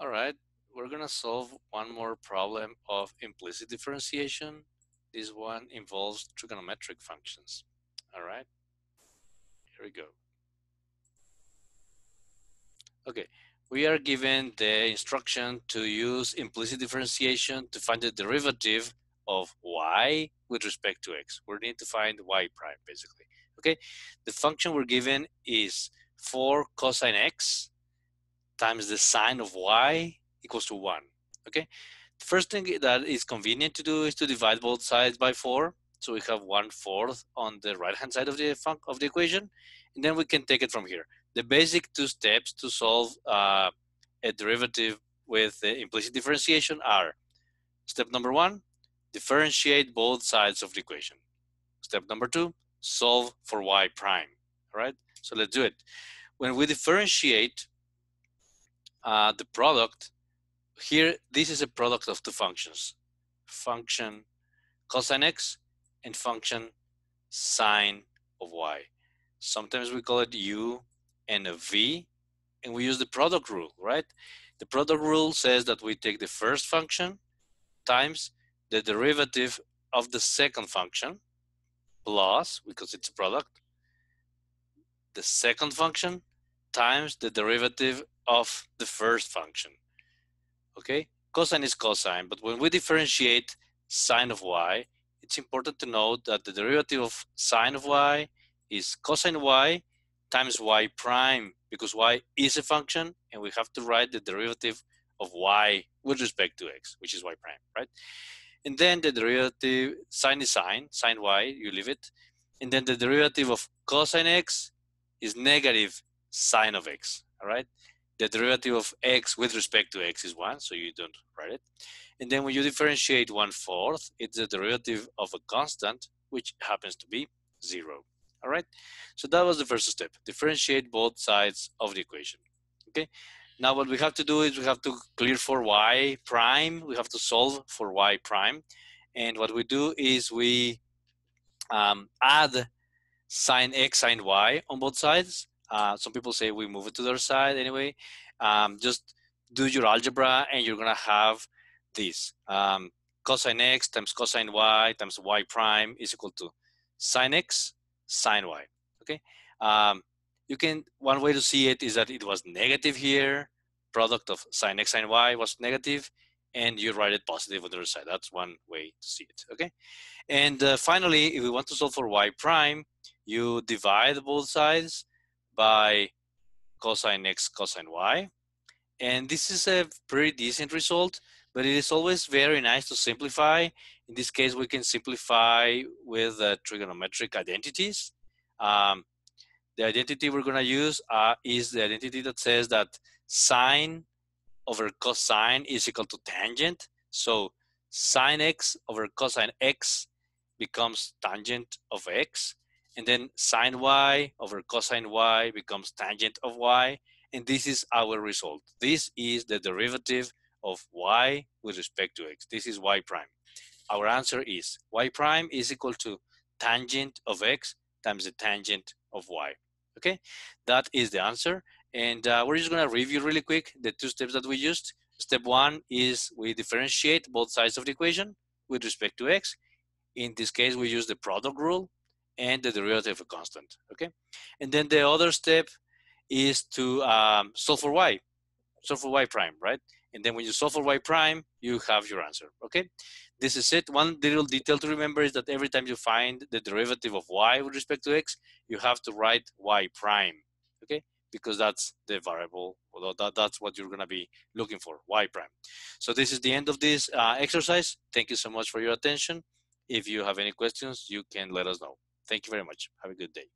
All right, we're gonna solve one more problem of implicit differentiation. This one involves trigonometric functions. All right, here we go. Okay, we are given the instruction to use implicit differentiation to find the derivative of y with respect to x. We need to find y prime, basically. Okay, the function we're given is 4 cosine x times the sine of y equals to 1. Okay, the first thing that is convenient to do is to divide both sides by 4. So we have 1 fourth on the right hand side of the, of the equation. And then we can take it from here. The basic two steps to solve uh, a derivative with the implicit differentiation are step number one, differentiate both sides of the equation. Step number two, solve for y prime, right? So let's do it. When we differentiate uh, the product, here, this is a product of two functions, function cosine x and function sine of y. Sometimes we call it u and a v, and we use the product rule, right? The product rule says that we take the first function times the derivative of the second function plus, because it's a product, the second function times the derivative of the first function. Okay, cosine is cosine, but when we differentiate sine of y, it's important to note that the derivative of sine of y is cosine y times y prime because y is a function and we have to write the derivative of y with respect to x, which is y prime, right? And then the derivative, sine is sine, sine y, you leave it. And then the derivative of cosine x is negative sine of x, all right? The derivative of x with respect to x is one, so you don't write it. And then when you differentiate one fourth, it's the derivative of a constant, which happens to be zero. All right, so that was the first step, differentiate both sides of the equation. Okay, now what we have to do is we have to clear for y prime, we have to solve for y prime. And what we do is we um, add sine x, sine y on both sides. Uh, some people say we move it to the other side anyway. Um, just do your algebra and you're gonna have this. Um, cosine x times cosine y times y prime is equal to sine x sine y, okay? Um, you can, one way to see it is that it was negative here, product of sine x sine y was negative, and you write it positive on the other side. That's one way to see it, okay? And uh, finally, if we want to solve for y prime, you divide both sides by cosine x cosine y. And this is a pretty decent result, but it is always very nice to simplify in this case, we can simplify with uh, trigonometric identities. Um, the identity we're going to use uh, is the identity that says that sine over cosine is equal to tangent. So sine x over cosine x becomes tangent of x. And then sine y over cosine y becomes tangent of y. And this is our result. This is the derivative of y with respect to x. This is y prime our answer is y prime is equal to tangent of x times the tangent of y. Okay, that is the answer. And uh, we're just gonna review really quick the two steps that we used. Step one is we differentiate both sides of the equation with respect to x. In this case, we use the product rule and the derivative of a constant, okay? And then the other step is to um, solve for y, solve for y prime, right? And then when you solve for y prime, you have your answer, okay? This is it. One little detail to remember is that every time you find the derivative of y with respect to x, you have to write y prime, okay? Because that's the variable, although that, that's what you're gonna be looking for, y prime. So this is the end of this uh, exercise. Thank you so much for your attention. If you have any questions, you can let us know. Thank you very much. Have a good day.